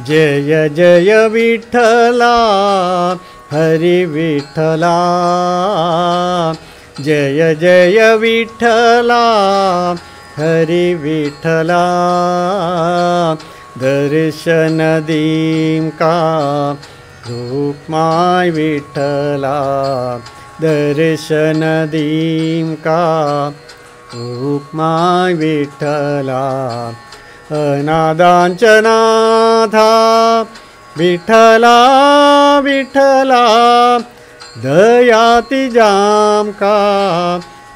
जय जय विठला हरि विठला जय जय विठला हरि विठला दर्शन दीं का रूपमाय विठला का रूपमाय विठला अनादांचनाथा विठला विठला दयाति जाम का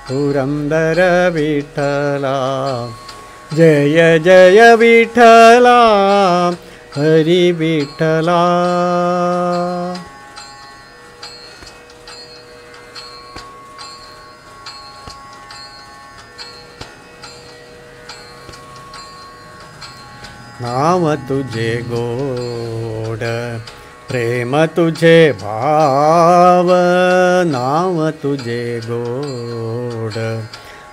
पुरंदर विठला जय जय विठला हरि विठला नाम तुझे गोड प्रेम तुझे भाव नाम तुझे गोड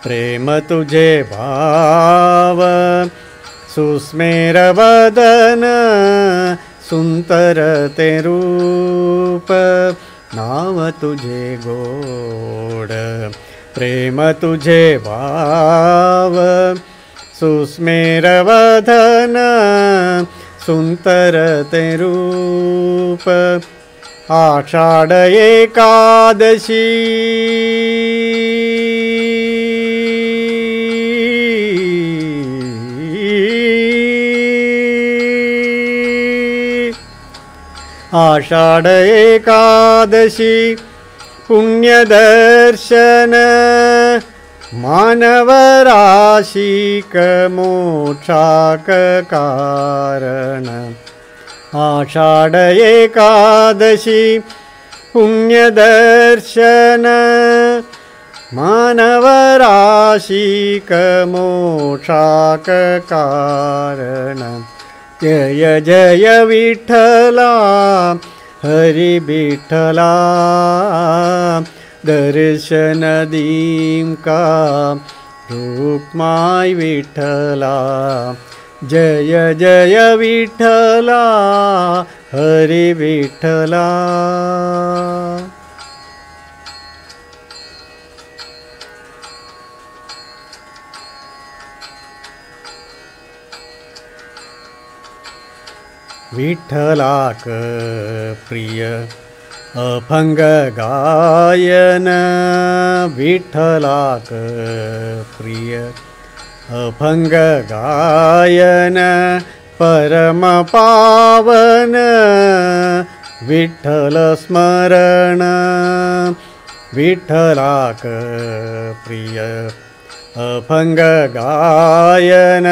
प्रेम तुझे भाव। सुस्मेर वदन सुंदर ते रूप नाम तुझे गोड प्रेम तुझे भाव सुस्मेरवधन सुन्तरते रूप आषाढ एकादशी। आषाढ एकादशी पुण्यदर्शन मानवराशिकमोक्षाककारण आषाढ एकादशी पुण्यदर्शन। मानवराशिकमोक्षाककारण जय जय विठला हरि विठला दर्शन दीं का रूपमाय विठला जय जय विठला हरि विठला विठ्ठलाक प्रिय अभंग गायन प्रिय। अभंग गायन परम पावन विठ्ठल स्मरण विठ्ठलाक प्रिय। अभंग गायन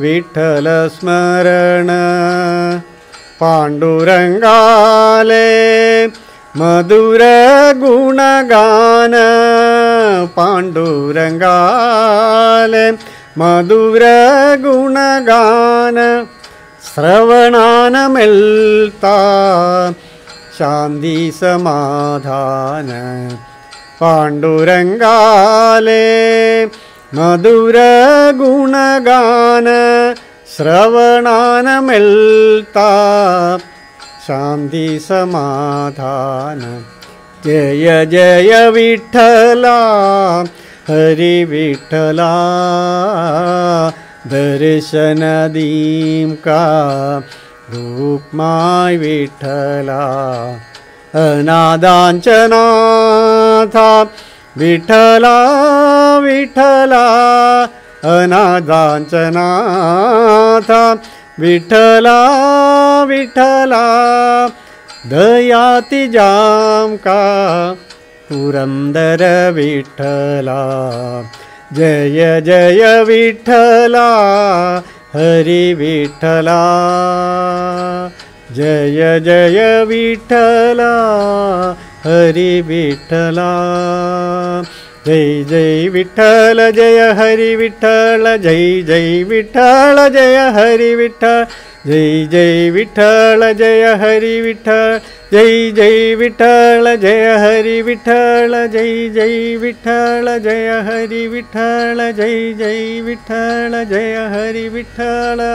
വിട്ടലസ്മരണ പാണ്ഡുരംഗാലേ മധുര ഗുണഗാന പാണ്ഡുരംഗാലേ മധുര ഗുണഗാന ശ്രവണാനമെൽത്ത ശാന്തി സമാധാന. പാണ്ഡുരംഗാലേ മധുരഗുണഗാന ശ്രവണാനമെൽത്താ ശാന്തി സമാധാന ജയ ജയ വിഠല ഹരി വിഠല ദർശന ദീം കാ रूपमाय विठला अनादाञ्चनाथा विठला विठला था विठला विठला दयाति जाम का पुरंदर विठला जय जय विठला हरि विठला जय जय विठला हरि विठला जय जय विठ्ठल, जय हरि विठ्ठल, जय जय विठ्ठल, जय हरि विठ्ठल, जय जय विठ्ठल, जय हरि विठ्ठल, जय जय विठ्ठल, जय हरि विठ्ठल, जय जय विठ्ठल, जय हरि विठ्ठल, जय जय विठ्ठल, जय हरि विठ्ठल।